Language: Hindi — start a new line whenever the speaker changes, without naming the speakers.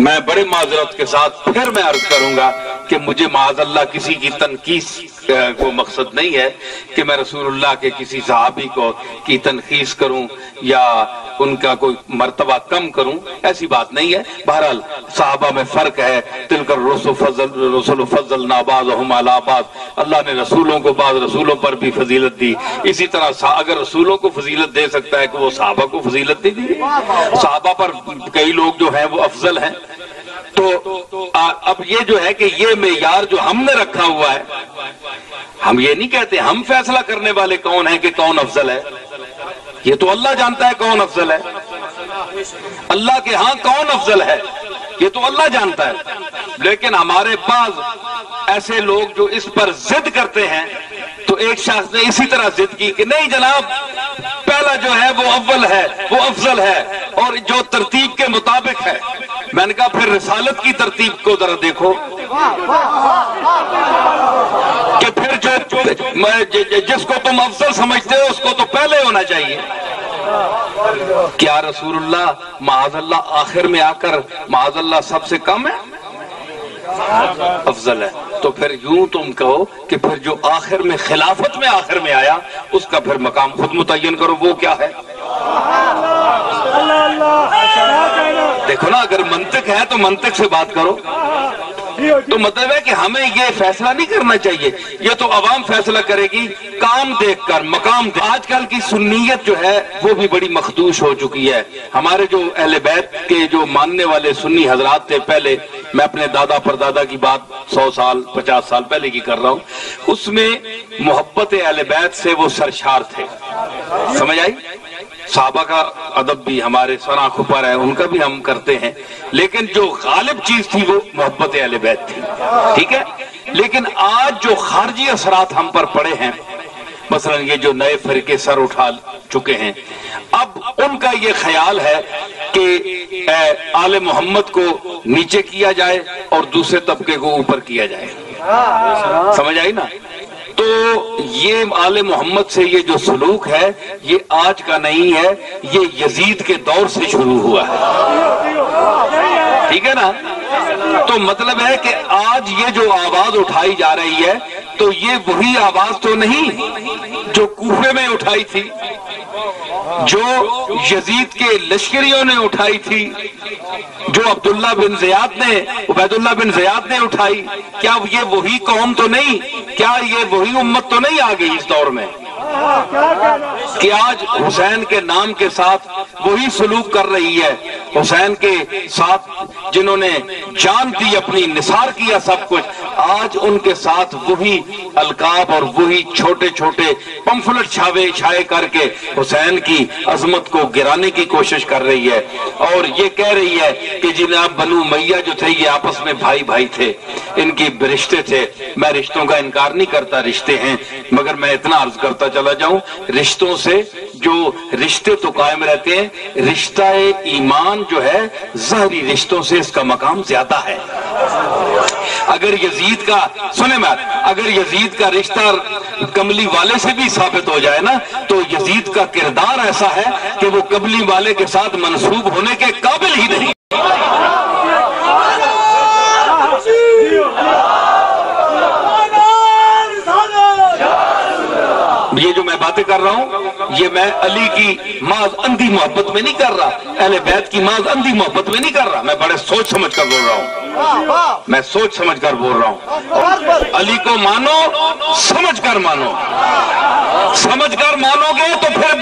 मैं बड़े माजरत के साथ फिर मैं अर्ज़ करूँगा कि मुझे माजल्ला किसी की तनकीस को मकसद नहीं है कि मैं रसूलुल्लाह के किसी सहाबी को, की तनखीस करूँ या उनका कोई मरतबा कम करूँ? ऐसी बात नहीं है। बहरहाल साहबा में फ़र्क है। तिलकर रसुल फजल नाबाज अलाबाद अल्लाह ने रसूलों को बाद रसूलों पर भी फजीलत दी। इसी तरह अगर रसूलों को फजीलत दे सकता है कि वो साहबा को फजीलत नहीं दी साहबा पर कई लोग जो है वो अफजल हैं। तो आ, अब ये जो है कि ये मेयार जो हमने रखा हुआ है हम ये नहीं कहते हम फैसला करने वाले कौन है कि कौन अफजल है? ये तो अल्लाह जानता है कौन अफजल है। अल्लाह के यहाँ कौन अफजल है, ये तो अल्लाह जानता है। लेकिन हमारे पास ऐसे लोग जो इस पर जिद करते हैं तो एक शख्स ने इसी तरह जिद की कि नहीं जनाब, पहला जो है वो अव्वल है, वो अफजल है, और जो तरतीब के मुताबिक है। मैंने कहा, फिर रिसालत की तरतीब को जरा देखो। कि फिर जो जिसको तुम अफजल समझते हो उसको तो पहले होना चाहिए। क्या रसूलुल्लाह महाजल्ला आखिर में आकर महाजल्ला सबसे कम है? अफजल है। तो फिर यूँ तुम कहो कि फिर जो आखिर में खिलाफत में आखिर में आया उसका फिर मकाम खुद मुतयन करो वो क्या है? देखो ना अगर मंतिक है तो मंतिक से बात करो। तो मतलब है कि हमें ये फैसला नहीं करना चाहिए। ये तो अवाम फैसला करेगी, काम देखकर, मकाम देख। आजकल की सुन्नीयत जो है, वो भी बड़ी मखदूश हो चुकी है। हमारे जो अहल बैत के जो मानने वाले सुन्नी हजरात थे, पहले मैं अपने दादा परदादा की बात सौ साल, पचास साल पहले की कर रहा हूँ। उसमें मोहब्बत अहल बैत से वो सरशार थे। समझ आई? साहबा का अदब भी हमारे सना खुपर है उनका भी हम करते हैं। लेकिन जो गालिब चीज़ थी वो मोहब्बत अल बैत थी। ठीक है? लेकिन आज जो खारजी असरात हम पर पड़े हैं मसलन ये जो नए फिरके सर उठा चुके हैं अब उनका ये ख्याल है कि आले मोहम्मद को नीचे किया जाए और दूसरे तबके को ऊपर किया जाए। समझ आई ना? तो ये आले मोहम्मद से ये जो सलूक है, ये आज का नहीं है, ये यजीद के दौर से शुरू हुआ है। ठीक है ना? तो मतलब है कि आज ये जो आवाज़ उठाई जा रही है तो ये वही आवाज़ तो नहीं जो कूफे में उठाई थी, जो यजीद के लश्करियों ने उठाई थी, जो अब्दुल्ला बिन जयाद ने, उबैदुल्ला बिन जयाद ने उठाई। क्या ये वही कौम तो नहीं? क्या ये वही उम्मत तो नहीं आ गई इस दौर में? कि आज हुसैन के नाम के साथ वही सलूक कर रही है, हुसैन के साथ जिन्होंने जान दी, अपनी निसार किया सब कुछ, आज उनके साथ वही अलकाब और वही छोटे छोटे पंफलेट छावे छाए करके हुसैन की अजमत को गिराने की कोशिश कर रही है। और ये कह रही है कि जिनाब बनु मैया जो थे, ये आपस में भाई भाई थे। इनकी रिश्ते थे। मैं रिश्तों का इनकार नहीं करता, रिश्ते हैं। मगर मैं इतना अर्ज़ करता चला जाऊँ, रिश्तों से जो रिश्ते तो कायम रहते हैं, रिश्ता ईमान जो है, जहरी रिश्तों से इसका मकाम ज़्यादा है। अगर यजीद का, सुने मैं, अगर यजीद का रिश्ता कमली वाले से भी साबित हो जाए ना तो यजीद का किरदार ऐसा है कि वो कमली वाले के साथ मनसूब होने के काबिल ही नहीं। ये जो मैं बातें कर रहा हूँ, ये मैं अली की माज अंधी मोहब्बत में नहीं कर रहा, अहले बैत की माज अंधी मोहब्बत में नहीं कर रहा, मैं बड़े सोच समझ कर बोल रहा हूँ। मैं सोच समझ कर बोल रहा हूँ। अली को मानो, समझ कर मानो। समझ कर मानोगे तो फिर